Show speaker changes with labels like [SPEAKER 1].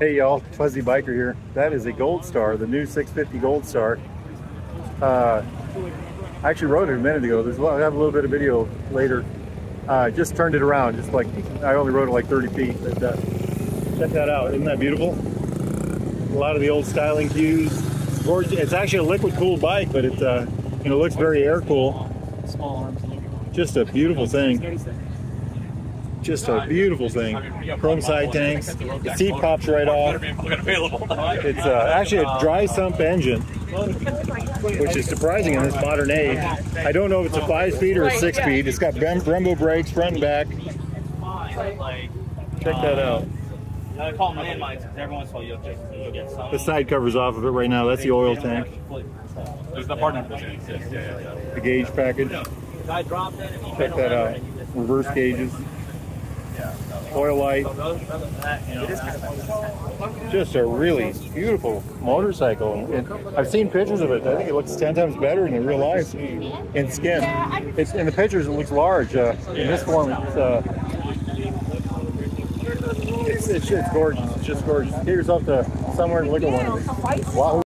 [SPEAKER 1] Hey y'all, Fuzzy Biker here. That is a Gold Star, the new 650 Gold Star. Uh, I actually rode it a minute ago. There's, I have a little bit of video later. Uh, just turned it around, just like, I only rode it like 30 feet. But, uh, check that out, isn't that beautiful? A lot of the old styling cues. Gorgeous. It's actually a liquid cooled bike, but it uh, you know, looks very air cool. Just a beautiful thing. Just a beautiful thing. Chrome side tanks. The seat pops right off. It's uh, actually a dry sump engine, which is surprising in this modern age. I don't know if it's a five speed or a six speed. It's got Brembo brakes front and back. Check that out.
[SPEAKER 2] I call them landmines because every once in a while you'll just you'll get some.
[SPEAKER 1] The side covers off of it right now. That's the oil tank.
[SPEAKER 2] There's the partner position. Yeah, yeah, yeah.
[SPEAKER 1] The gauge package.
[SPEAKER 2] I dropped it.
[SPEAKER 1] Check that out. Reverse gauges. Oil light. Just a really beautiful motorcycle. And I've seen pictures of it. I think it looks 10 times better than in real life in skin. It's in the pictures it looks large. Uh, in this form it's, uh, it's, it's, it's gorgeous. It's just gorgeous. Get yourself to somewhere and look at one of these. Wow.